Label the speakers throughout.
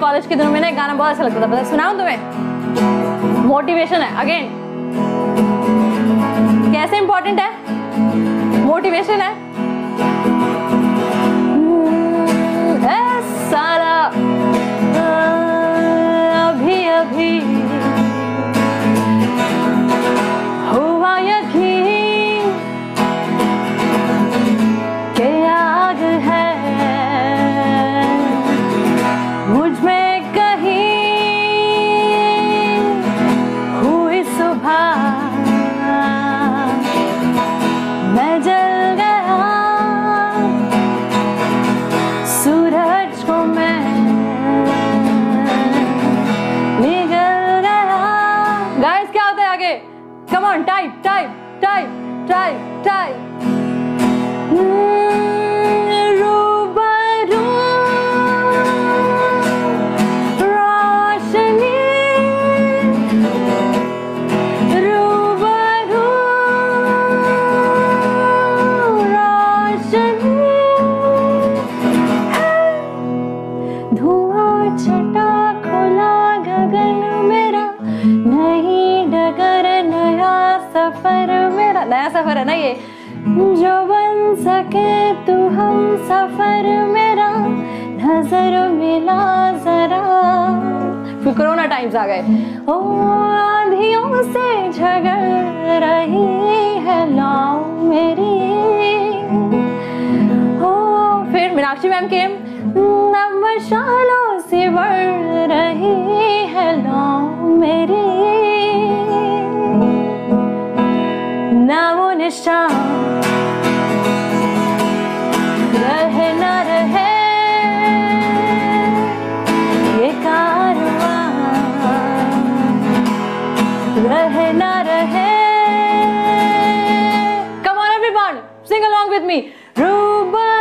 Speaker 1: College के दिनों में ना गाना बहुत अच्छा लगता था। पता सुनाऊं तुम्हें? मोटिवेशन है अगेन कैसे इंपॉर्टेंट है? मोटिवेशन है? try, try, try. नया सफ़र है ना ये? जो बन सके तू हम सफ़र मेरा नज़र मिला जरा। फिर कोरोना टाइम्स आ गए। ओ, आंधियों से झगड़ रही है नाव मेरी। हो फिर मीनाक्षी मैम के नमशालों से बढ़ रही न रहे Come on everyone, sing along with me. रूबरू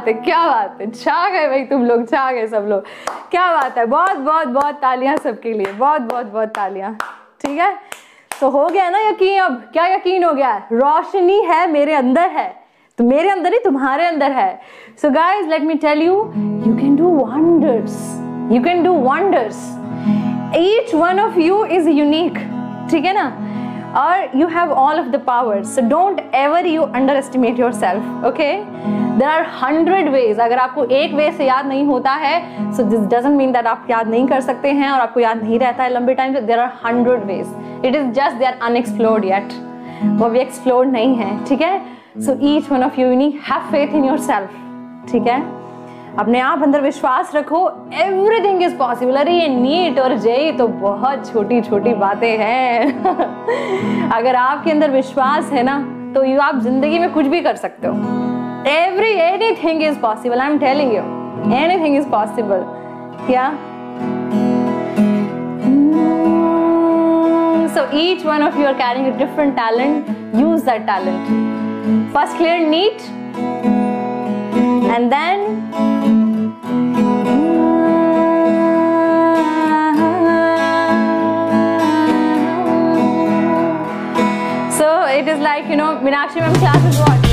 Speaker 1: बात है, क्या बात है? छा गए भाई तुम लोग, छा गए सब लोग। क्या बात है? बहुत बहुत बहुत तालियाँ सबके लिए। बहुत बहुत बहुत तालियाँ। ठीक है? तो हो गया ना यकीन अब? क्या यकीन हो गया? रोशनी है मेरे अंदर है। तो मेरे अंदर ही तुम्हारे अंदर है। So guys let me tell you you can do wonders you can do wonders each one of you is unique ठीक है ना? और you have all of the powers so don't ever you underestimate yourself okay there are hundred ways अगर आपको एक वे से याद नहीं होता है so this doesn't mean that आप याद नहीं कर सकते हैं और आपको याद नहीं रहता है लंबे टाइम से there are hundred ways it is just they are unexplored yet वो अभी explored नहीं है ठीक है so each one of you you need have faith in yourself ठीक है अपने आप अंदर विश्वास रखो एवरीथिंग इज़ पॉसिबल अरे, ये नीट और जेई तो बहुत छोटी छोटी बातें हैं। अगर आपके अंदर विश्वास है ना तो यू आप ज़िंदगी में कुछ भी कर सकते हो। Every anything is possible I am telling you anything is possible क्या each one of you are carrying a different talent, use that talent first, clear, neat and then so it is like you know Meenakshi ma'am class is what